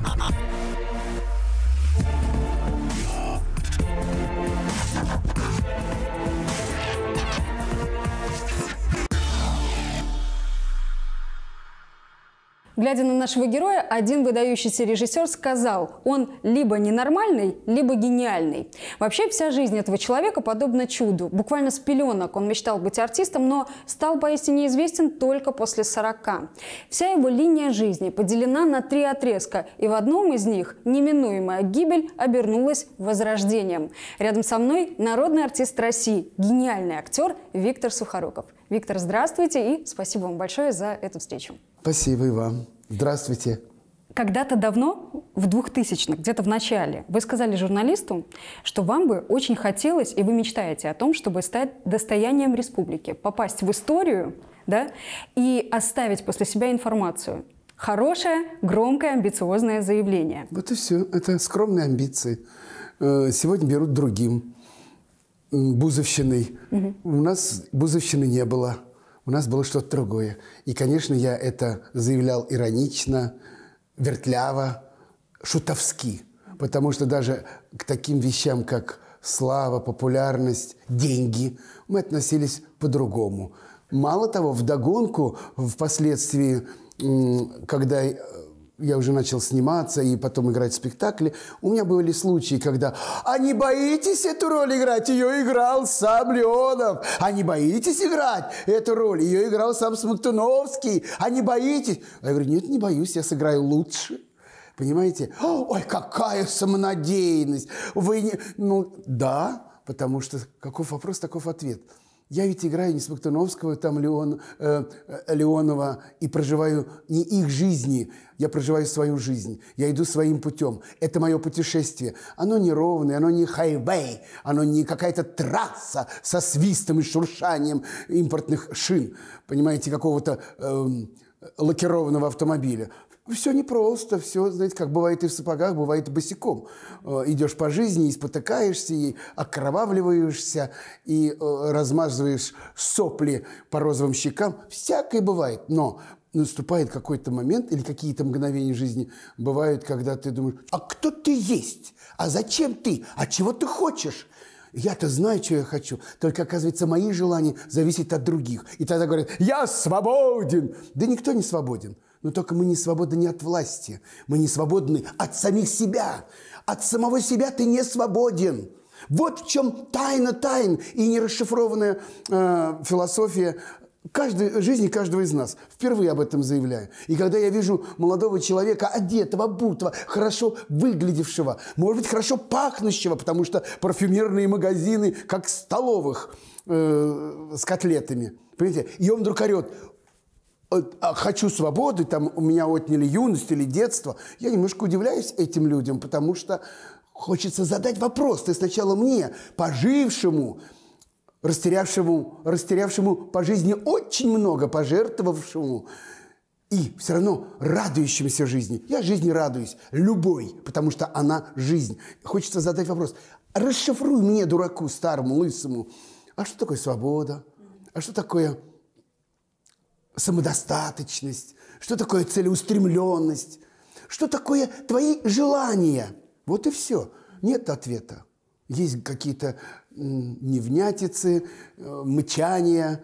なんだ? Глядя на нашего героя, один выдающийся режиссер сказал, он либо ненормальный, либо гениальный. Вообще вся жизнь этого человека подобна чуду. Буквально с пеленок он мечтал быть артистом, но стал поистине известен только после 40. Вся его линия жизни поделена на три отрезка, и в одном из них неминуемая гибель обернулась возрождением. Рядом со мной народный артист России, гениальный актер Виктор Сухоруков. Виктор, здравствуйте и спасибо вам большое за эту встречу. Спасибо и вам. Здравствуйте. Когда-то давно, в 2000-х, где-то в начале, вы сказали журналисту, что вам бы очень хотелось, и вы мечтаете о том, чтобы стать достоянием республики, попасть в историю да, и оставить после себя информацию. Хорошее, громкое, амбициозное заявление. Вот и все. Это скромные амбиции. Э, сегодня берут другим. Бузовщиной. Угу. У нас Бузовщины не было. У нас было что-то другое. И, конечно, я это заявлял иронично, вертляво, шутовски. Потому что даже к таким вещам, как слава, популярность, деньги, мы относились по-другому. Мало того, вдогонку, впоследствии, когда я уже начал сниматься и потом играть в спектакле, у меня были случаи, когда «А не боитесь эту роль играть? Ее играл сам Леонов. А не боитесь играть эту роль? Ее играл сам Смоктуновский. А не боитесь?» Я говорю «Нет, не боюсь, я сыграю лучше». Понимаете? Ой, какая самонадеянность! Вы не... Ну, да, потому что каков вопрос, таков ответ – я ведь играю не Смоктуновского, там Леон, э, э, Леонова и проживаю не их жизни, я проживаю свою жизнь. Я иду своим путем. Это мое путешествие. Оно не ровное, оно не хайвей, оно не какая-то трасса со свистом и шуршанием импортных шин, понимаете, какого-то э, лакированного автомобиля. Все непросто, все, знаете, как бывает и в сапогах, бывает и босиком. Э, идешь по жизни и спотыкаешься, и окровавливаешься, и э, размазываешь сопли по розовым щекам. Всякое бывает, но наступает какой-то момент или какие-то мгновения жизни бывают, когда ты думаешь, а кто ты есть? А зачем ты? А чего ты хочешь? Я-то знаю, что я хочу. Только, оказывается, мои желания зависят от других. И тогда говорят, я свободен. Да никто не свободен. Но только мы не свободны не от власти. Мы не свободны от самих себя. От самого себя ты не свободен. Вот в чем тайна тайн и нерасшифрованная э, философия каждой, жизни каждого из нас. Впервые об этом заявляю. И когда я вижу молодого человека, одетого, обутого, хорошо выглядевшего, может быть, хорошо пахнущего, потому что парфюмерные магазины, как столовых э, с котлетами. Понимаете? И он вдруг орет, хочу свободы, там у меня отняли юность или детство. Я немножко удивляюсь этим людям, потому что хочется задать вопрос. Ты сначала мне, пожившему, растерявшему, растерявшему по жизни очень много, пожертвовавшему, и все равно радующимся жизни. Я жизни радуюсь, любой, потому что она жизнь. Хочется задать вопрос. Расшифруй мне, дураку, старому, лысому, а что такое свобода? А что такое самодостаточность, что такое целеустремленность, что такое твои желания. Вот и все. Нет ответа. Есть какие-то невнятицы, э, мычания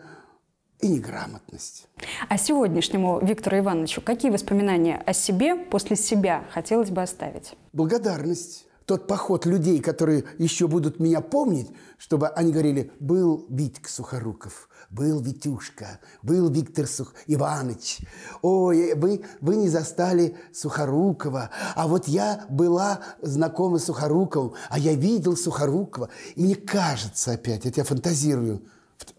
и неграмотность. А сегодняшнему Виктору Ивановичу какие воспоминания о себе после себя хотелось бы оставить? Благодарность тот поход людей, которые еще будут меня помнить, чтобы они говорили, был Витька Сухоруков, был Витюшка, был Виктор Сух... Иванович. Ой, вы, вы не застали Сухорукова, а вот я была знакома с Сухоруковым, а я видел Сухорукова. И мне кажется опять, это я фантазирую,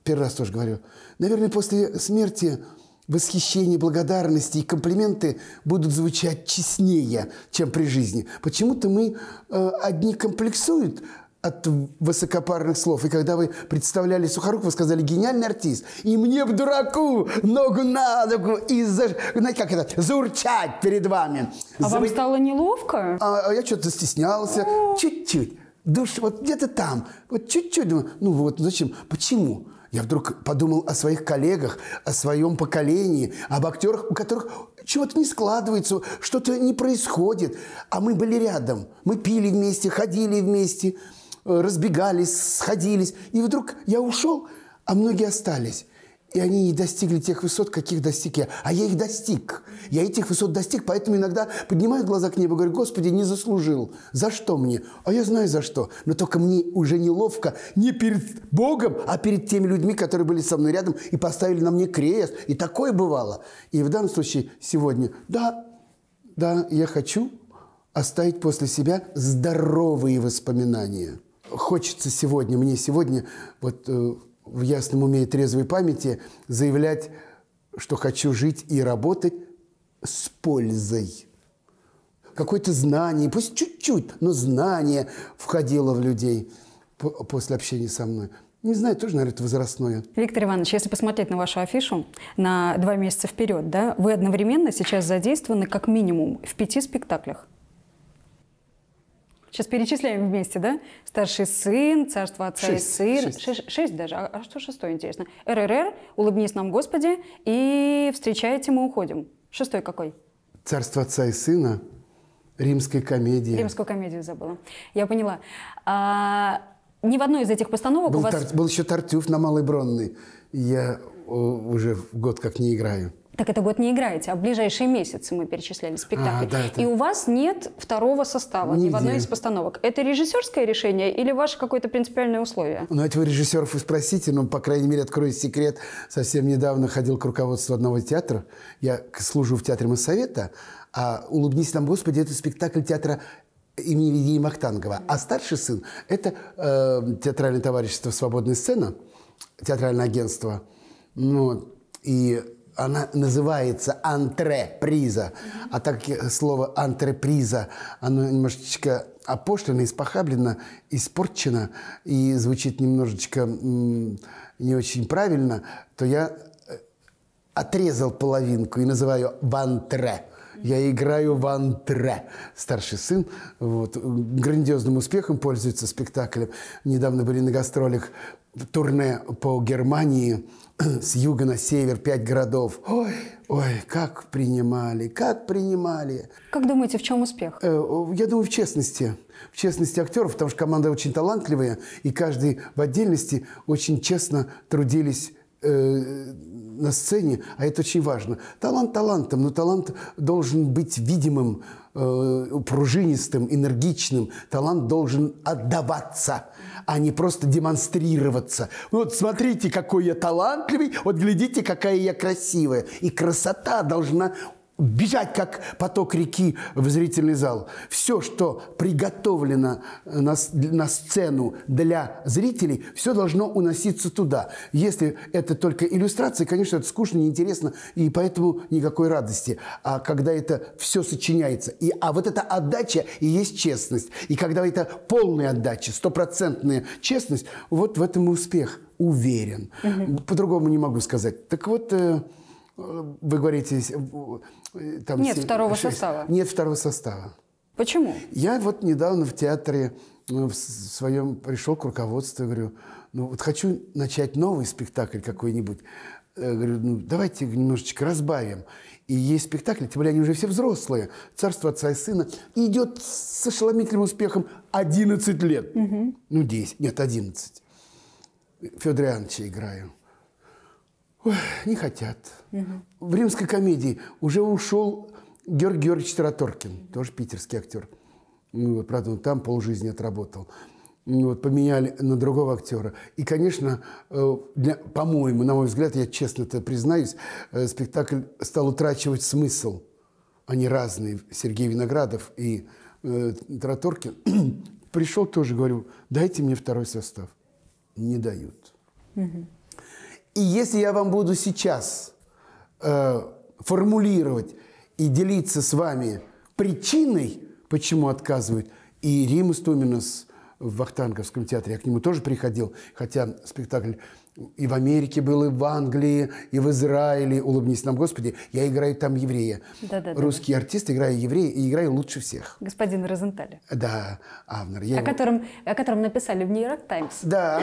первый раз тоже говорю, наверное, после смерти восхищение, благодарности и комплименты будут звучать честнее, чем при жизни. Почему-то мы э, одни комплексуют от высокопарных слов. И когда вы представляли Сухорукова, сказали «гениальный артист», и мне в дураку ногу на ногу и, за, знаете, как это, заурчать перед вами. А за... вам стало неловко? А, а я что-то стеснялся. Чуть-чуть. Душ, вот где-то там. Вот чуть-чуть. Думаю, ну вот, зачем? Почему? Я вдруг подумал о своих коллегах, о своем поколении, об актерах, у которых чего-то не складывается, что-то не происходит. А мы были рядом. Мы пили вместе, ходили вместе, э, разбегались, сходились. И вдруг я ушел, а многие остались. И они не достигли тех высот, каких достиг я. А я их достиг. Я этих высот достиг, поэтому иногда поднимаю глаза к небу говорю, Господи, не заслужил. За что мне? А я знаю за что. Но только мне уже неловко не перед Богом, а перед теми людьми, которые были со мной рядом и поставили на мне крест. И такое бывало. И в данном случае сегодня, да, да, я хочу оставить после себя здоровые воспоминания. Хочется сегодня, мне сегодня вот э, в ясном уме и трезвой памяти заявлять, что хочу жить и работать с пользой. Какое-то знание, пусть чуть-чуть, но знание входило в людей после общения со мной. Не знаю, тоже, наверное, это возрастное. Виктор Иванович, если посмотреть на вашу афишу на два месяца вперед, да, вы одновременно сейчас задействованы как минимум в пяти спектаклях. Сейчас перечисляем вместе, да? Старший сын, царство отца шесть, и сын. Шесть. Шесть, шесть даже. А, а что шестой, интересно? РРР, улыбнись нам, Господи, и встречайте, мы уходим. Шестой какой? Царство отца и сына, римская комедия. Римскую комедию забыла. Я поняла. А, ни в одной из этих постановок был у вас... Тар... Был еще Тартюф на Малой Бронной. Я уже год как не играю. Так это год не играете, а в ближайшие месяцы мы перечисляли спектакли. А, да, это... И у вас нет второго состава Нигде. ни в одной из постановок. Это режиссерское решение или ваше какое-то принципиальное условие? Ну, это вы режиссеров и спросите, но, по крайней мере, открою секрет. Совсем недавно ходил к руководству одного театра. Я служу в театре Моссовета, а «Улыбнись нам, Господи» – это спектакль театра имени Евгения Махтангова. А старший сын – это э, театральное товарищество «Свободная сцена», театральное агентство. Ну, и она называется антреприза. А так как слово антреприза, оно немножечко опошлено, испохаблено, испорчено и звучит немножечко не очень правильно, то я э, отрезал половинку и называю вантре. Я играю в антре. Старший сын вот, грандиозным успехом пользуется спектаклем. Недавно были на гастролях турне по Германии с юга на север, пять городов. Ой, ой, как принимали, как принимали. Как думаете, в чем успех? Э, я думаю, в честности. В честности актеров, потому что команда очень талантливая, и каждый в отдельности очень честно трудились э, на сцене, а это очень важно. Талант талантом, но талант должен быть видимым, э, пружинистым, энергичным. Талант должен отдаваться, а не просто демонстрироваться. Вот смотрите, какой я талантливый, вот глядите, какая я красивая. И красота должна бежать, как поток реки в зрительный зал. Все, что приготовлено на, на сцену для зрителей, все должно уноситься туда. Если это только иллюстрация, конечно, это скучно, неинтересно, и поэтому никакой радости. А когда это все сочиняется, и, а вот эта отдача и есть честность. И когда это полная отдача, стопроцентная честность, вот в этом и успех. Уверен. Угу. По-другому не могу сказать. Так вот... Э, вы говорите, э, там нет 7, второго 6. состава. Нет второго состава. Почему? Я вот недавно в театре в своем пришел к руководству и говорю, ну вот хочу начать новый спектакль какой-нибудь. Э, говорю, ну давайте немножечко разбавим. И есть спектакли, тем более они уже все взрослые. «Царство отца и сына» идет с ошеломительным успехом 11 лет. Угу. Ну, 10, нет, 11. Федора Ивановича играю. Ой, не хотят. Угу. В римской комедии уже ушел Георгий Георгиевич Тараторкин, тоже питерский актер. Ну, вот, правда, он там полжизни отработал. Ну, вот, поменяли на другого актера. И, конечно, э, по-моему, на мой взгляд, я честно это признаюсь, э, спектакль стал утрачивать смысл. Они разные, Сергей Виноградов и э, Тараторкин. Пришел тоже, говорю, дайте мне второй состав. Не дают. Угу. И если я вам буду сейчас э, формулировать и делиться с вами причиной, почему отказывают, и Рима Стуминас в Вахтанговском театре, я к нему тоже приходил, хотя спектакль и в Америке был, и в Англии, и в Израиле. Улыбнись нам, Господи. Я играю там еврея. Да, да, да. Русский артист, играю еврея и играю лучше всех. Господин Розенталь. Да, Авнер. Я О его- котором, о котором написали в Нью-Йорк Таймс. Да,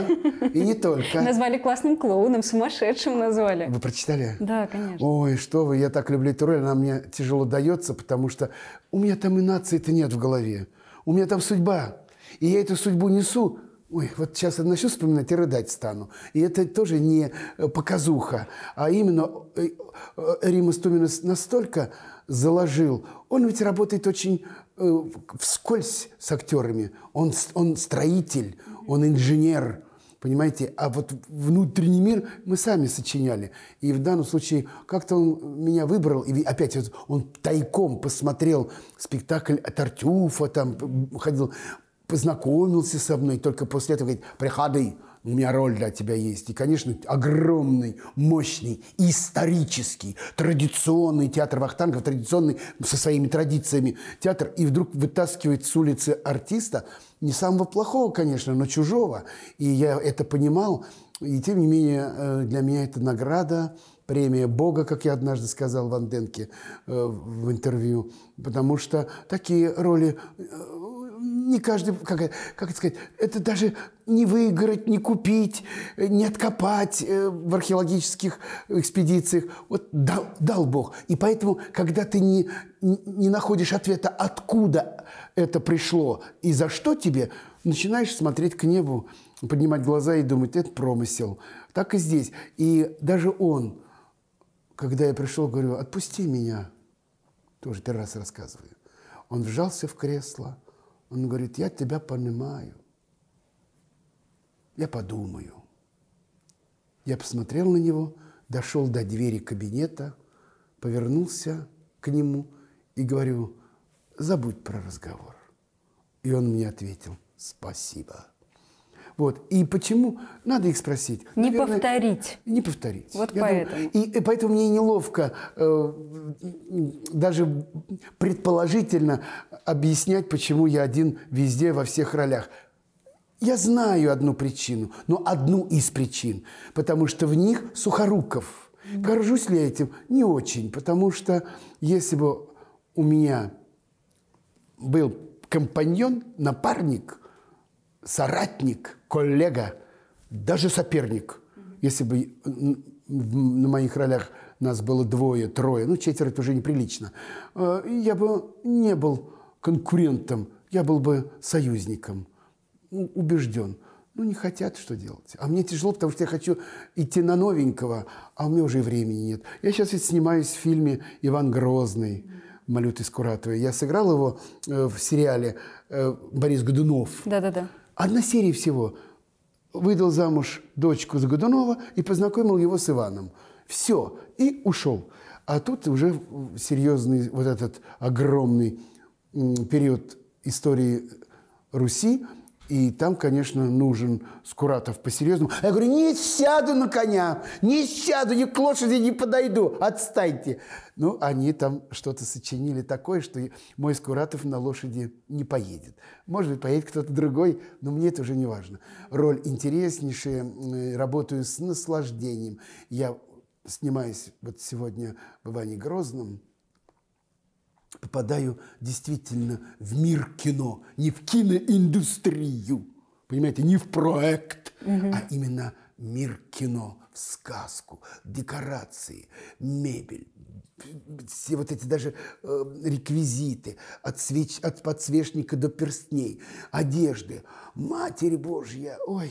и не только. Назвали классным клоуном, сумасшедшим назвали. Вы прочитали? Да, конечно. Ой, что вы, я так люблю эту роль, она мне тяжело дается, потому что у меня там и нации-то нет в голове. У меня там судьба. И я эту судьбу несу. Ой, вот сейчас я начну вспоминать и рыдать стану. И это тоже не э, показуха, а именно э, э, Рима Стумина настолько заложил. Он ведь работает очень вскользь с актерами. Он, он строитель, он инженер. Понимаете? А вот внутренний мир мы сами сочиняли. И в данном случае как-то он меня выбрал, и опять он тайком посмотрел спектакль Тартюфа, там м, ходил, познакомился со мной, только после этого говорит, приходи, у меня роль для тебя есть. И, конечно, огромный, мощный, исторический, традиционный театр Вахтангов, традиционный со своими традициями театр, и вдруг вытаскивает с улицы артиста, не самого плохого, конечно, но чужого. И я это понимал, и тем не менее э, для меня это награда, премия Бога, как я однажды сказал Ван Денке э, в интервью, потому что такие роли э, не каждый, как, как это сказать, это даже не выиграть, не купить, э, не откопать э, в археологических экспедициях. Вот дал, дал Бог. И поэтому, когда ты не, не находишь ответа, откуда это пришло и за что тебе, начинаешь смотреть к небу, поднимать глаза и думать, это промысел. Так и здесь. И даже он, когда я пришел, говорю, отпусти меня, тоже первый раз рассказываю. Он вжался в кресло, он говорит, я тебя понимаю. Я подумаю. Я посмотрел на него, дошел до двери кабинета, повернулся к нему и говорю, забудь про разговор. И он мне ответил, спасибо. Вот. И почему? Надо их спросить. Не повторить. Не повторить. Вот Я поэтому. думаю, и, и поэтому мне неловко э, даже предположительно объяснять, почему я один везде во всех ролях. Я знаю одну причину, но одну из причин, потому что в них Сухоруков. Горжусь ли я этим? Не очень, потому что если бы у меня был компаньон, напарник, соратник, коллега, даже соперник, если бы на моих ролях нас было двое, трое, ну, четверо – это уже неприлично, э, я бы не был конкурентом, я был бы союзником, ну, убежден. Ну, не хотят, что делать. А мне тяжело, потому что я хочу идти на новенького, а у меня уже и времени нет. Я сейчас ведь снимаюсь в фильме «Иван Грозный» Малюты Скуратовой. Я сыграл его э, в сериале э, Борис Годунов. Да-да-да. Одна серия всего. Выдал замуж дочку за Годунова и познакомил его с Иваном. Все. И ушел. А тут уже серьезный вот этот огромный период истории Руси. И там, конечно, нужен Скуратов по-серьезному. Я говорю, не сяду на коня, не сяду, ни к лошади не подойду, отстаньте. Ну, они там что-то сочинили такое, что мой Скуратов на лошади не поедет. Может быть, поедет кто-то другой, но мне это уже не важно. Роль интереснейшая, работаю с наслаждением. Я снимаюсь вот сегодня в Иване Грозном, попадаю действительно в мир кино, не в киноиндустрию, понимаете, не в проект, а именно мир кино, в сказку, декорации, мебель, все вот эти даже э, реквизиты, от, свеч, от подсвечника до перстней, одежды. Матерь Божья, ой,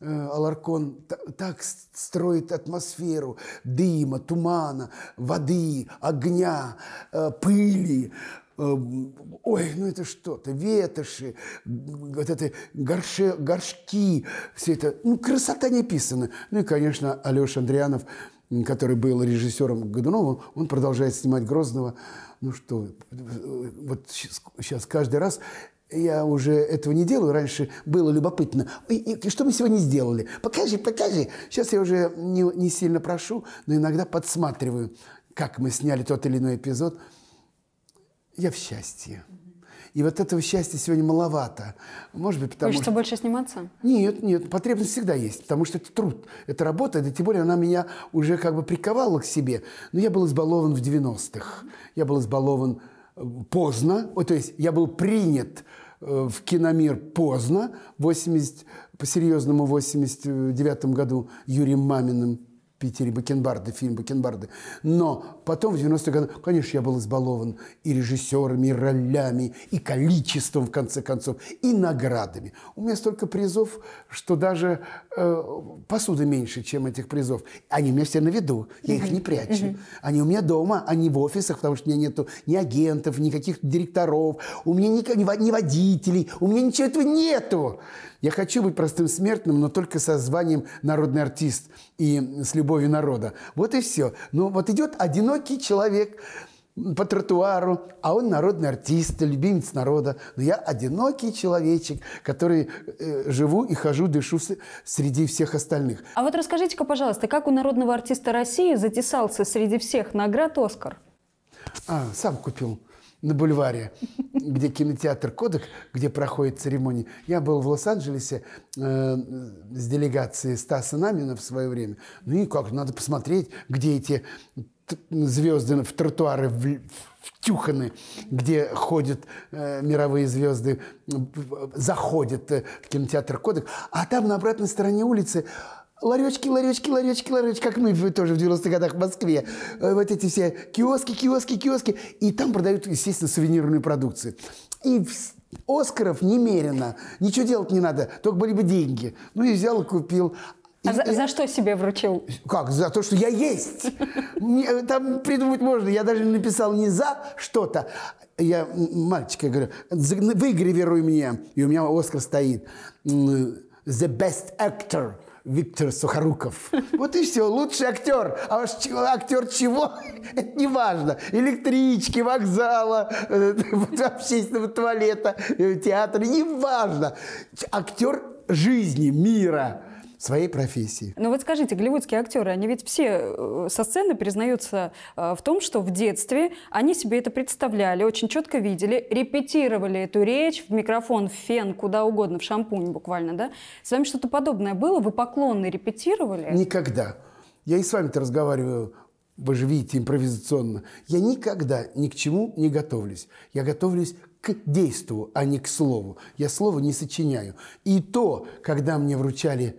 Аларкон та- так строит атмосферу дыма, тумана, воды, огня, э, пыли. Э, Ой, ну это что-то, ветоши, вот это горше, горшки, все это, ну красота не описана. Ну и, конечно, Алеша Андрианов, который был режиссером Годунова, он продолжает снимать Грозного. Ну что, э, вот сейчас каждый раз я уже этого не делаю. Раньше было любопытно. И, и что мы сегодня сделали? Покажи, покажи. Сейчас я уже не, не сильно прошу, но иногда подсматриваю, как мы сняли тот или иной эпизод. Я в счастье. И вот этого счастья сегодня маловато. Может быть, потому Хочется что... больше сниматься? Нет, нет, потребность всегда есть, потому что это труд, это работа, да тем более она меня уже как бы приковала к себе. Но я был избалован в 90-х, я был избалован поздно, то есть я был принят э, в киномир поздно, 80, по-серьезному в 89 году Юрием Маминым, Питере Бакенбарды, фильм Бакенбарды. Но потом, в 90-е годы, конечно, я был избалован и режиссерами, и ролями, и количеством, в конце концов, и наградами. У меня столько призов, что даже э, посуды меньше, чем этих призов. Они у меня все на виду, я их не прячу. Они у меня дома, не в офисах, потому что у меня нету ни агентов, никаких директоров, у меня ни, ни, ни водителей, у меня ничего этого нету. Я хочу быть простым смертным, но только со званием народный артист и с любовью народа. Вот и все. Ну вот идет одинокий человек по тротуару, а он народный артист, любимец народа. Но я одинокий человечек, который э, живу и хожу, дышу среди всех остальных. А вот расскажите-ка, пожалуйста, как у народного артиста России затесался среди всех наград «Оскар»? А, сам купил на бульваре, где кинотеатр «Кодек», где проходит церемония. Я был в Лос-Анджелесе э, с делегацией Стаса Намина в свое время. Ну и как, надо посмотреть, где эти звезды в тротуары втюханы, где ходят э, мировые звезды, заходят э, в кинотеатр «Кодек». А там на обратной стороне улицы Ларечки, ларечки, ларечки, ларечки, как мы тоже в 90-х годах в Москве. Э, вот эти все киоски, киоски, киоски. И там продают, естественно, сувенирную продукцию. И Оскаров немерено. Ничего делать не надо, только были бы деньги. Ну и взял и купил. А и, за, за что себе вручил? Как? За то, что я есть. Там придумать можно. Я даже написал не за что-то. Я мальчика говорю, выгравируй меня. И у меня Оскар стоит. The best actor – Виктор Сухоруков. Вот и все, лучший актер. А уж актер чего? Это не важно. Электрички, вокзала, э, общественного туалета, э, театра, не важно. Актер жизни, мира своей профессии. Ну вот скажите, голливудские актеры, они ведь все э, со сцены признаются э, в том, что в детстве они себе это представляли, очень четко видели, репетировали эту речь в микрофон, в фен, куда угодно, в шампунь буквально, да? С вами что-то подобное было? Вы поклонны репетировали? Никогда. Я и с вами-то разговариваю вы же видите, импровизационно. Я никогда ни к чему не готовлюсь. Я готовлюсь к действию, а не к слову. Я слово не сочиняю. И то, когда мне вручали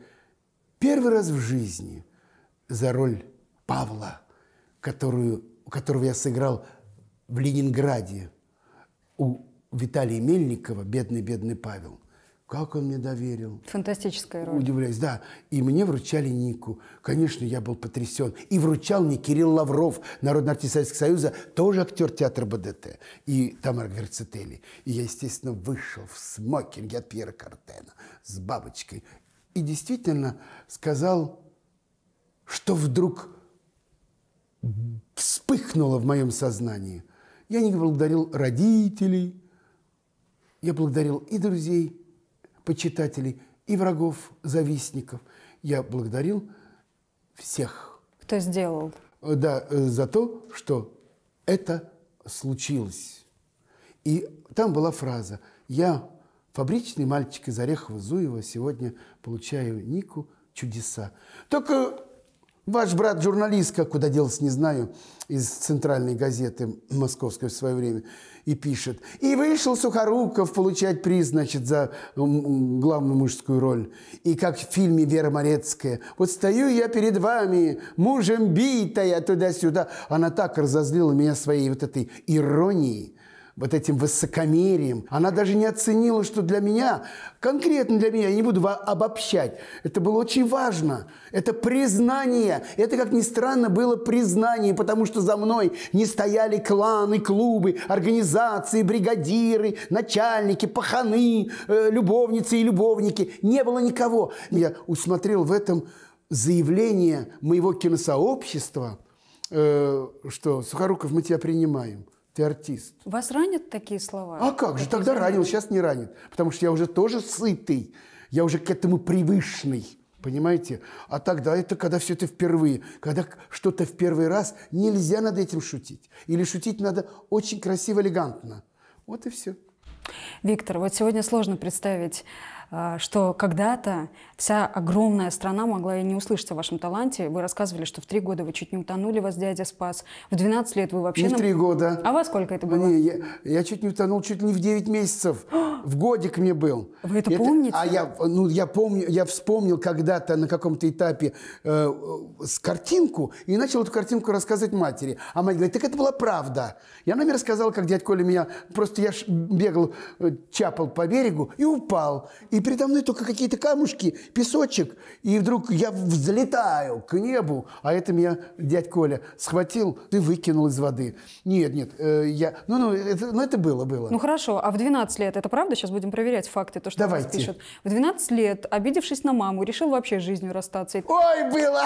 Первый раз в жизни за роль Павла, которую, которого я сыграл в Ленинграде у Виталия Мельникова, бедный-бедный Павел. Как он мне доверил. Фантастическая роль. Удивляюсь, да. И мне вручали Нику. Конечно, я был потрясен. И вручал мне Кирилл Лавров, народный артист Советского Союза, тоже актер театра БДТ. И Тамара Гверцетели. И я, естественно, вышел в смокинге от Пьера Картена с бабочкой и действительно сказал, что вдруг вспыхнуло в моем сознании. Я не благодарил родителей, я благодарил и друзей, почитателей, и врагов, завистников. Я благодарил всех. Кто сделал? Да, э, за то, что это случилось. И там была фраза «Я Фабричный мальчик из Орехова-Зуева сегодня получаю Нику чудеса. Только ваш брат журналистка, куда делся, не знаю, из центральной газеты московской в свое время, и пишет. И вышел Сухоруков получать приз, значит, за главную мужскую роль. И как в фильме Вера Морецкая. Вот стою я перед вами, мужем битая туда-сюда. Она так разозлила меня своей вот этой иронией, вот этим высокомерием. Она даже не оценила, что для меня, конкретно для меня, я не буду обобщать, это было очень важно. Это признание. Это, как ни странно, было признание, потому что за мной не стояли кланы, клубы, организации, бригадиры, начальники, паханы, э, любовницы и любовники. Не было никого. Я усмотрел в этом заявление моего киносообщества, э, что «Сухоруков, мы тебя принимаем» ты артист. Вас ранят такие слова? А как же, тогда ранил, сейчас не ранит. Потому что я уже тоже сытый, я уже к этому привычный. Понимаете? А тогда это когда все это впервые. Когда что-то в первый раз, нельзя над этим шутить. Или шутить надо очень красиво, элегантно. Вот и все. Виктор, вот сегодня сложно представить что когда-то вся огромная страна могла и не услышать о вашем таланте. Вы рассказывали, что в три года вы чуть не утонули, вас дядя спас. В 12 лет вы вообще... Не в три года. А во сколько это было? Не, я, я чуть не утонул, чуть не в 9 месяцев. в годик мне был. Вы это, это помните? А я, ну, я помню, я вспомнил когда-то на каком-то этапе э, с картинку и начал эту картинку рассказывать матери. А мать говорит, так это была правда. И она мне рассказала, как дядь Коля меня... Просто я бегал, э, чапал по берегу и упал. И и передо мной только какие-то камушки, песочек, и вдруг я взлетаю к небу, а это меня дядь Коля схватил и выкинул из воды. Нет, нет, э, я... Ну, ну, это, ну, это было, было. Ну, хорошо, а в 12 лет, это правда? Сейчас будем проверять факты, то, что Давайте. вас пишут. В 12 лет, обидевшись на маму, решил вообще жизнью расстаться. Ой, было!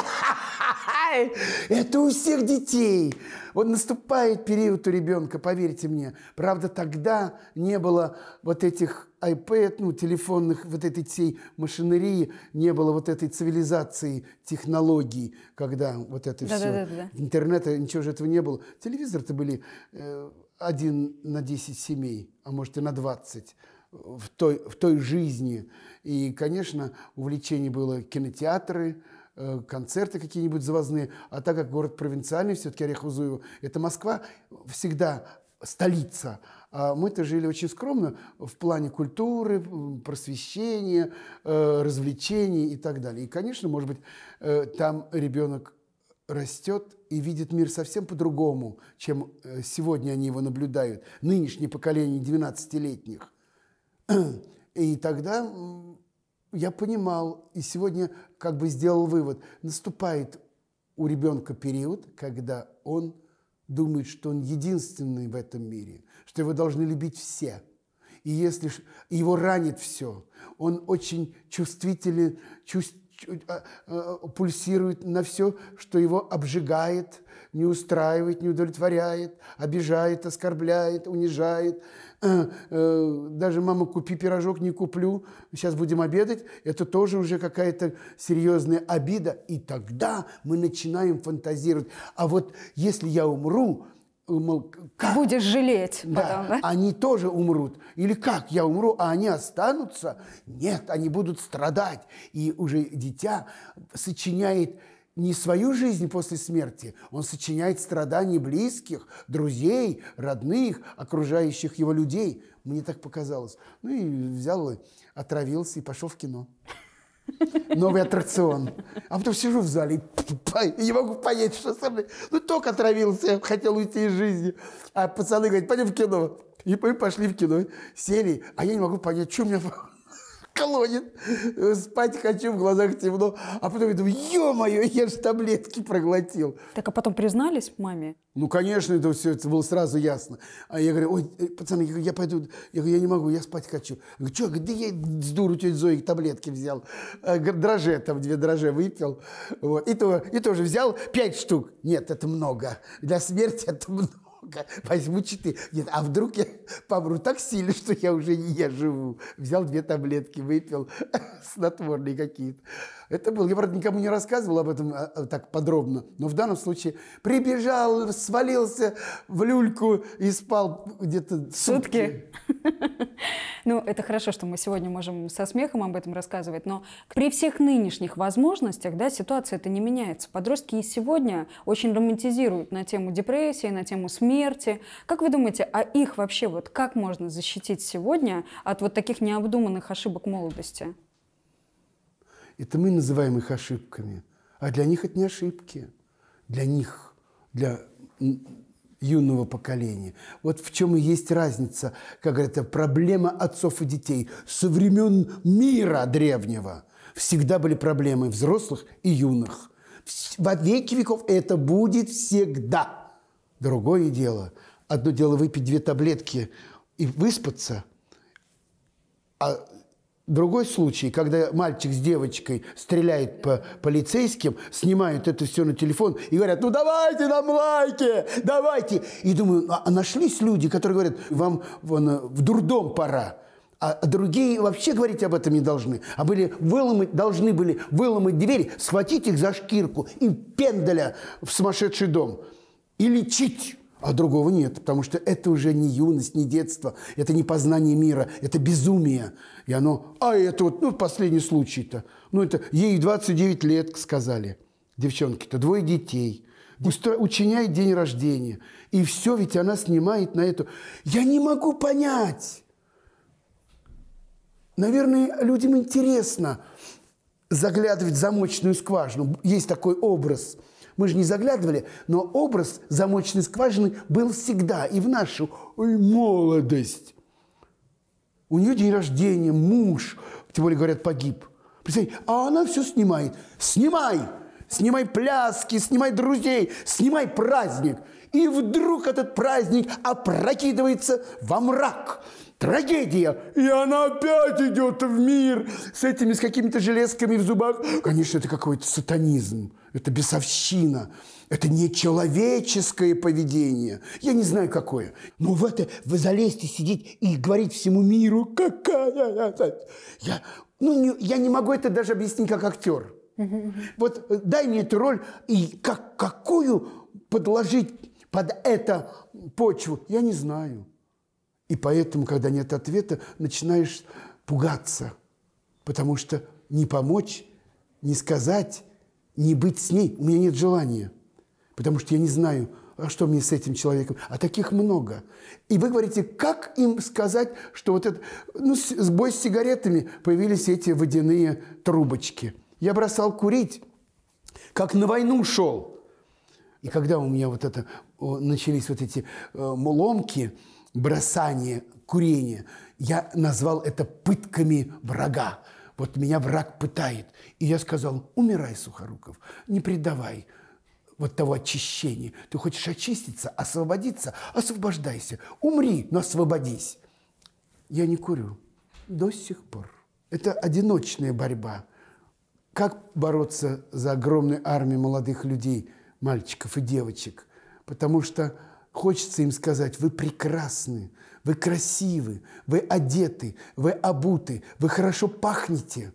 Это у всех детей. Вот наступает период у ребенка, поверьте мне. Правда, тогда не было вот этих iPad, ну, телефонных, вот этой всей машинерии, не было вот этой цивилизации технологий, когда вот это да, все, да, да, да. интернета, ничего же этого не было. Телевизор-то были э, один на 10 семей, а может и на 20 в той, в той жизни. И, конечно, увлечение было кинотеатры, концерты какие-нибудь завозные. А так как город провинциальный, все-таки Орехово-Зуево, это Москва всегда столица. А мы-то жили очень скромно в плане культуры, просвещения, э, развлечений и так далее. И, конечно, может быть, э, там ребенок растет и видит мир совсем по-другому, чем сегодня они его наблюдают, нынешнее поколение 12-летних. И тогда я понимал, и сегодня как бы сделал вывод, наступает у ребенка период, когда он думает, что он единственный в этом мире, что его должны любить все. И если его ранит все, он очень чувствителен, чувств, пульсирует на все, что его обжигает, не устраивает, не удовлетворяет, обижает, оскорбляет, унижает. Э, э, даже мама, купи пирожок, не куплю, сейчас будем обедать. Это тоже уже какая-то серьезная обида. И тогда мы начинаем фантазировать. А вот если я умру, как? Будешь жалеть да, потом, да? Они тоже умрут. Или как, я умру, а они останутся? Нет, они будут страдать. И уже дитя сочиняет не свою жизнь после смерти, он сочиняет страдания близких, друзей, родных, окружающих его людей. Мне так показалось. Ну и взял, отравился и пошел в кино новый аттракцион. А потом сижу в зале и не могу понять, что со мной. Ну, только отравился, хотел уйти из жизни. А пацаны говорят, пойдем в кино. И мы пошли в кино, сели, а я не могу понять, что у меня колонит. Спать хочу, в глазах темно. А потом я думаю, ё-моё, я же таблетки проглотил. Так, а потом признались маме? Ну, конечно, это все это было сразу ясно. А я говорю, ой, э, пацаны, я, я пойду, я говорю, я не могу, я спать хочу. Я говорю, что, где я с дуру тетя Зои таблетки взял? А, дроже, там две дроже выпил. Вот. И, то, и тоже взял пять штук. Нет, это много. Для смерти это много возьму четыре. Нет, а вдруг я помру так сильно, что я уже не я живу. Взял две таблетки, выпил, снотворные какие-то. Это было, я, правда, никому не рассказывал об этом а, а, так подробно, но в данном случае прибежал, свалился в люльку и спал где-то сутки. Ну, это хорошо, что мы сегодня можем со смехом об этом рассказывать, но при всех нынешних возможностях, да, ситуация это не меняется. Подростки и сегодня очень романтизируют на тему депрессии, на тему смерти. Как вы думаете, а их вообще вот как можно защитить сегодня от вот таких необдуманных ошибок молодости? Это мы называем их ошибками. А для них это не ошибки. Для них, для юного поколения. Вот в чем и есть разница, как говорят, проблема отцов и детей. Со времен мира древнего всегда были проблемы взрослых и юных. Во веки веков это будет всегда. Другое дело. Одно дело выпить две таблетки и выспаться, а Другой случай, когда мальчик с девочкой стреляет по полицейским, снимают это все на телефон и говорят, ну давайте нам лайки, давайте. И думаю, а нашлись люди, которые говорят, вам вон, в дурдом пора. А другие вообще говорить об этом не должны. А были выломать, должны были выломать двери, схватить их за шкирку и пендаля в сумасшедший дом. И лечить а другого нет, потому что это уже не юность, не детство, это не познание мира, это безумие. И оно, а это вот, ну, последний случай-то, ну, это ей 29 лет сказали, девчонки-то, двое детей, учиняет день рождения, и все, ведь она снимает на эту. Я не могу понять. Наверное, людям интересно заглядывать в замочную скважину. Есть такой образ – мы же не заглядывали, но образ замочной скважины был всегда и в нашу ой, молодость. У нее день рождения, муж, тем более, говорят, погиб. Представляете, а она все снимает. Снимай! Снимай пляски, снимай друзей, снимай праздник. И вдруг этот праздник опрокидывается во мрак трагедия. И она опять идет в мир с этими, с какими-то железками в зубах. Конечно, это какой-то сатанизм, это бесовщина, это нечеловеческое поведение. Я не знаю, какое. Но в это вы залезьте сидеть и говорить всему миру, какая я... я ну, не, я не могу это даже объяснить как актер. Вот э, дай мне эту роль, и как, какую подложить под это почву, я не знаю. И поэтому, когда нет ответа, начинаешь пугаться, потому что не помочь, не сказать, не быть с ней, у меня нет желания, потому что я не знаю, а что мне с этим человеком? А таких много. И вы говорите, как им сказать, что вот это, ну, с бой с сигаретами появились эти водяные трубочки. Я бросал курить, как на войну шел. И когда у меня вот это, начались вот эти э, ломки, бросание, курение. Я назвал это пытками врага. Вот меня враг пытает. И я сказал, умирай, Сухоруков, не предавай вот того очищения. Ты хочешь очиститься, освободиться? Освобождайся. Умри, но освободись. Я не курю до сих пор. Это одиночная борьба. Как бороться за огромную армию молодых людей, мальчиков и девочек? Потому что Хочется им сказать, вы прекрасны, вы красивы, вы одеты, вы обуты, вы хорошо пахнете.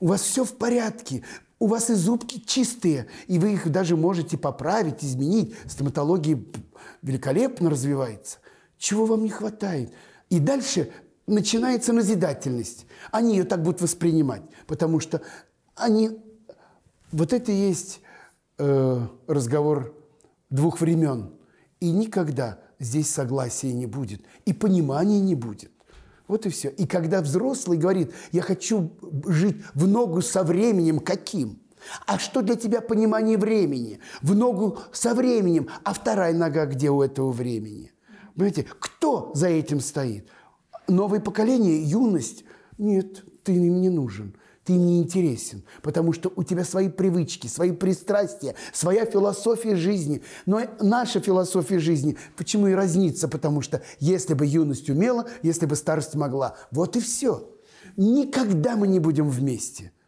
У вас все в порядке, у вас и зубки чистые, и вы их даже можете поправить, изменить. Стоматология великолепно развивается. Чего вам не хватает? И дальше начинается назидательность. Они ее так будут воспринимать, потому что они... Вот это и есть э, разговор двух времен – и никогда здесь согласия не будет, и понимания не будет. Вот и все. И когда взрослый говорит, я хочу жить в ногу со временем, каким? А что для тебя понимание времени? В ногу со временем, а вторая нога где у этого времени? Понимаете, кто за этим стоит? Новое поколение, юность? Нет, ты им не нужен ты не интересен, потому что у тебя свои привычки, свои пристрастия, своя философия жизни. Но наша философия жизни почему и разнится? Потому что если бы юность умела, если бы старость могла, вот и все. Никогда мы не будем вместе –